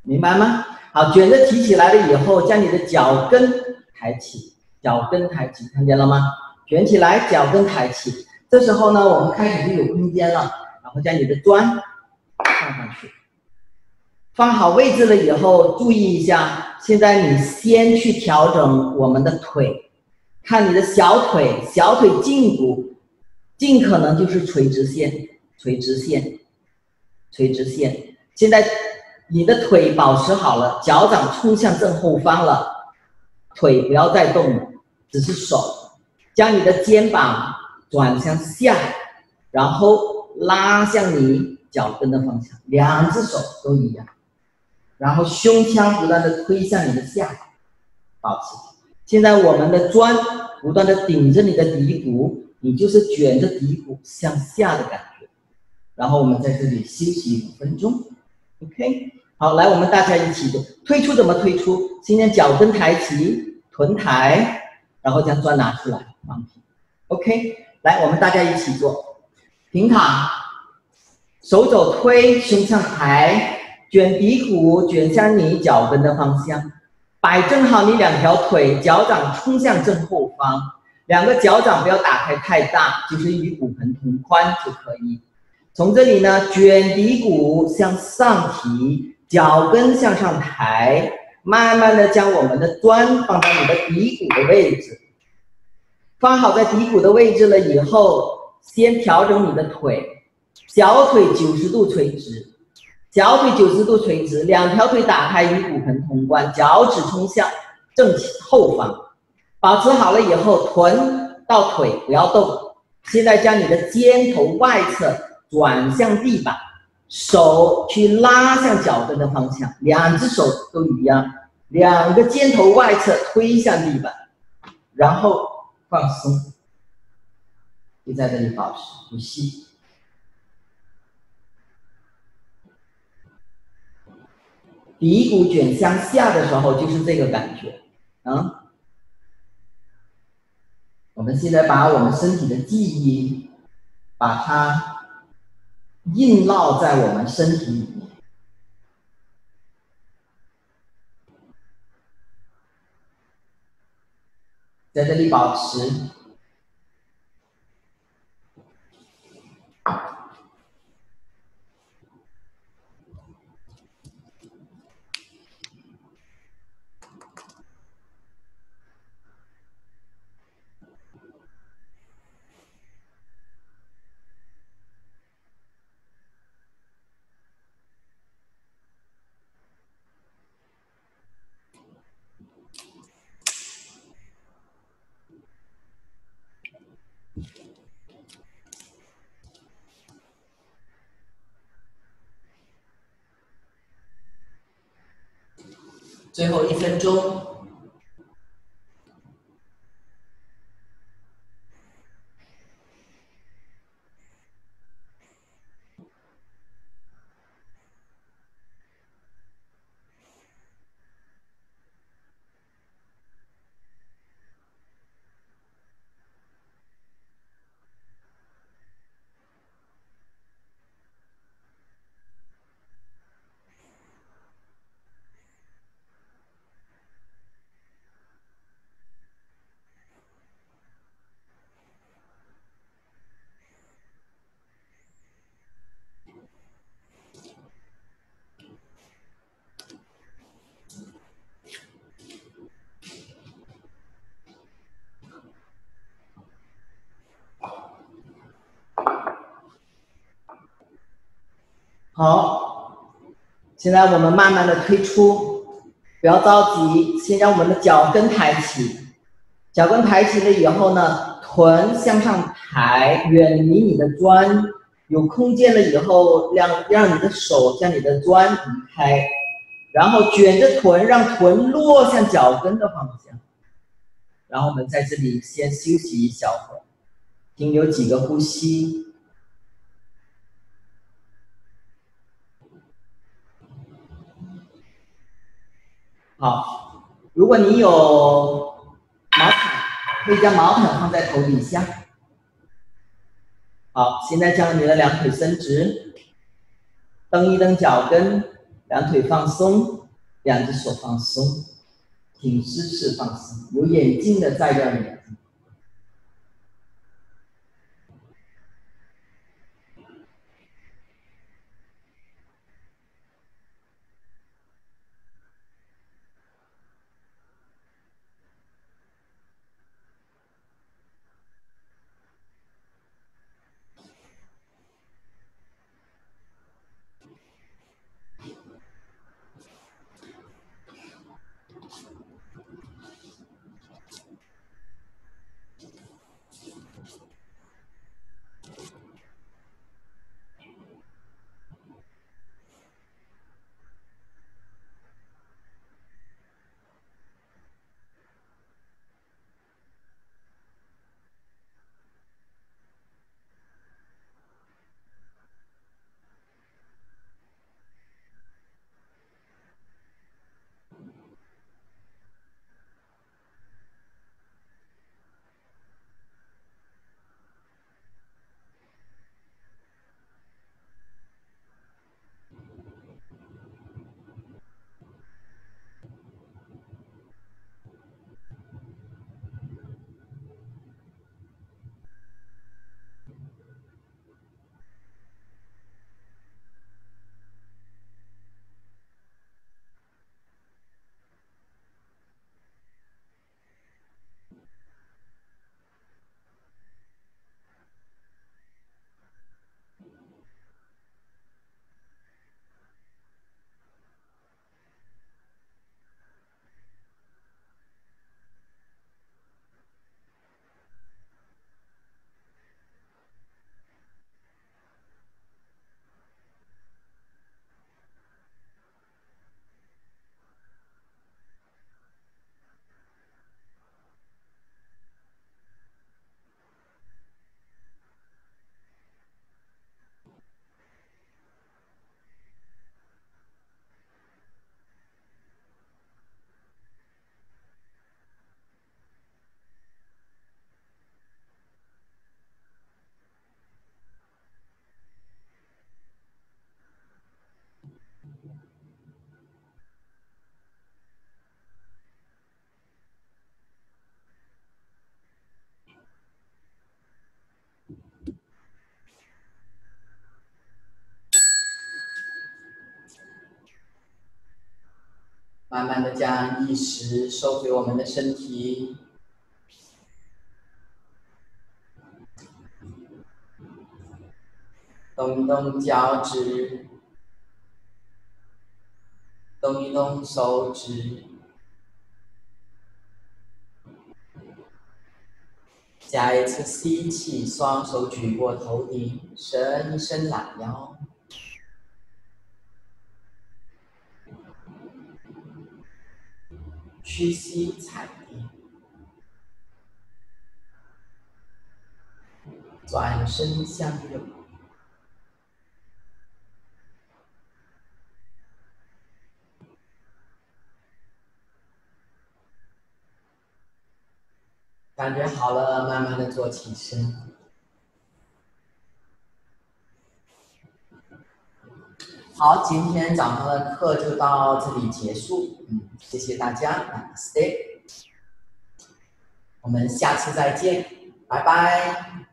[SPEAKER 1] 明白吗？好，卷着提起来了以后，将你的脚跟抬起，脚跟抬起，看见了吗？卷起来，脚跟抬起。这时候呢，我们开始就有空间了。然后将你的砖放上去，放好位置了以后，注意一下。现在你先去调整我们的腿，看你的小腿，小腿胫骨尽可能就是垂直线，垂直线，垂直线。现在你的腿保持好了，脚掌冲向正后方了，腿不要再动了，只是手。将你的肩膀转向下，然后拉向你脚跟的方向，两只手都一样，然后胸腔不断的推向你的下巴保持。现在我们的砖不断的顶着你的骶骨，你就是卷着骶骨向下的感觉。然后我们在这里休息五分钟，OK。好，来，我们大家一起做推出，怎么推出？今天脚跟抬起，臀抬，然后将砖拿出来放平，OK。来，我们大家一起做平躺，手肘推，胸向抬，卷骶骨卷向你脚跟的方向，摆正好你两条腿，脚掌冲向正后方，两个脚掌不要打开太大，就是与骨盆同宽就可以。从这里呢，卷骶骨向上提。脚跟向上抬，慢慢的将我们的砖放到你的骶骨的位置，放好在骶骨的位置了以后，先调整你的腿，小腿九十度垂直，小腿九十度垂直，两条腿打开与骨盆同宽，脚趾冲向正后方，保持好了以后，臀到腿不要动，现在将你的肩头外侧转向地板。手去拉向脚跟的方向，两只手都一样，两个肩头外侧推向地板，然后放松，就在这里保持呼吸。骶骨卷向下的时候就是这个感觉，啊。我们现在把我们身体的记忆，把它。印烙在我们身体里面，在这里保持。最后一分钟。好，现在我们慢慢的推出，不要着急，先将我们的脚跟抬起，脚跟抬起了以后呢，臀向上抬，远离你的砖，有空间了以后，让让你的手将你的砖移开，然后卷着臀，让臀落向脚跟的方向，然后我们在这里先休息一小会，停留几个呼吸。好，如果你有毛毯，可以将毛毯放在头底下。好，现在将你的两腿伸直，蹬一蹬脚跟，两腿放松，两只手放松，挺直式放松，有眼镜的摘掉眼慢慢的将意识收回我们的身体，动一动脚趾，动一动手指。下一次吸气，双手举过头顶，伸一伸懒腰。屈膝踩地，转身向右。感觉好了，慢慢的做起身。好，今天早上的课就到这里结束。嗯，谢谢大家，Namaste。我们下次再见，拜拜。